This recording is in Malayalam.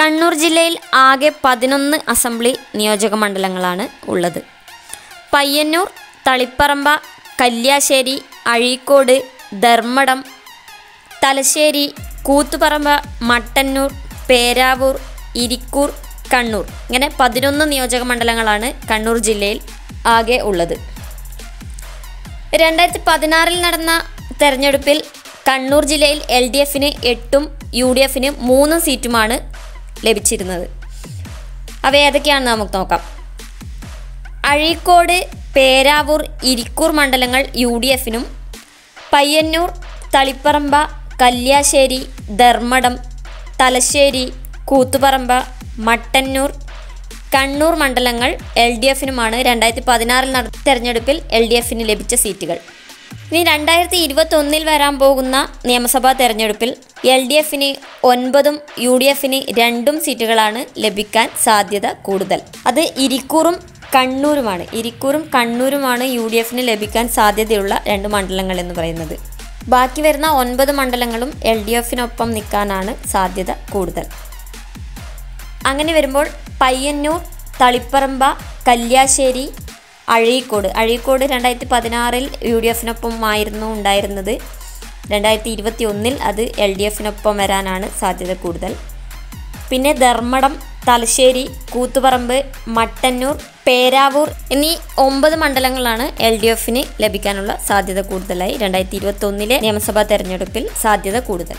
കണ്ണൂർ ജില്ലയിൽ ആകെ പതിനൊന്ന് അസംബ്ലി നിയോജക മണ്ഡലങ്ങളാണ് ഉള്ളത്. പയ്യന്നൂർ തളിപ്പറമ്പ കല്യാശ്ശേരി അഴീക്കോട് ധർമ്മടം തലശ്ശേരി കൂത്തുപറമ്പ മട്ടന്നൂർ പേരാവൂർ ഇരിക്കൂർ കണ്ണൂർ ഇങ്ങനെ പതിനൊന്ന് നിയോജക മണ്ഡലങ്ങളാണ് കണ്ണൂർ ജില്ലയിൽ ആകെ ഉള്ളത്. രണ്ടായിരത്തി പതിനാറിൽ നടന്ന തെരഞ്ഞെടുപ്പിൽ കണ്ണൂർ ജില്ലയിൽ എൽ ഡി എഫിന് എട്ടും യു ഡി എഫിന് മൂന്നും സീറ്റുമാണ് ലഭിച്ചിരുന്നത്. അവ ഏതൊക്കെയാണെന്ന് നമുക്ക് നോക്കാം. അഴീക്കോട് പേരാവൂർ ഇരിക്കൂർ മണ്ഡലങ്ങൾ യു ഡി എഫിനും പയ്യന്നൂർ തളിപ്പറമ്പ കല്യാശ്ശേരി ധർമ്മടം തലശ്ശേരി കൂത്തുപറമ്പ മട്ടന്നൂർ കണ്ണൂർ മണ്ഡലങ്ങൾ എൽ ഡി എഫിനുമാണ് രണ്ടായിരത്തി പതിനാറിൽ നടന്ന തെരഞ്ഞെടുപ്പിൽ എൽ ഡി എഫിന് ലഭിച്ച സീറ്റുകൾ. ഇനി രണ്ടായിരത്തി ഇരുപത്തൊന്നിൽ വരാൻ പോകുന്ന നിയമസഭാ തെരഞ്ഞെടുപ്പിൽ എൽ ഡി എഫിന് ഒൻപതും യു ഡി എഫിന് രണ്ടും സീറ്റുകളാണ് ലഭിക്കാൻ സാധ്യത കൂടുതൽ. അത് ഇരിക്കൂറും കണ്ണൂരുമാണ്. ഇരിക്കൂറും കണ്ണൂരുമാണ് യു ഡി എഫിന് ലഭിക്കാൻ സാധ്യതയുള്ള രണ്ട് മണ്ഡലങ്ങൾ എന്ന് പറയുന്നത്. ബാക്കി വരുന്ന ഒൻപത് മണ്ഡലങ്ങളും എൽ ഡി എഫിനൊപ്പം നിൽക്കാനാണ് സാധ്യത കൂടുതൽ. അങ്ങനെ വരുമ്പോൾ പയ്യന്നൂർ തളിപ്പറമ്പ കല്യാശ്ശേരി അഴീക്കോട്. അഴീക്കോട് രണ്ടായിരത്തി പതിനാറിൽ യു ഡി എഫിനൊപ്പം ആയിരുന്നു ഉണ്ടായിരുന്നത്. രണ്ടായിരത്തി ഇരുപത്തി ഒന്നിൽ അത് എൽ ഡി എഫിനൊപ്പം വരാനാണ് സാധ്യത കൂടുതൽ. പിന്നെ ധർമ്മടം തലശ്ശേരി കൂത്തുപറമ്പ് മട്ടന്നൂർ പേരാവൂർ എന്നീ ഒമ്പത് മണ്ഡലങ്ങളാണ് എൽ ഡി എഫിന് ലഭിക്കാനുള്ള സാധ്യത കൂടുതലായി. രണ്ടായിരത്തി ഇരുപത്തി ഒന്നിലെ നിയമസഭാ തെരഞ്ഞെടുപ്പിൽ സാധ്യത കൂടുതൽ.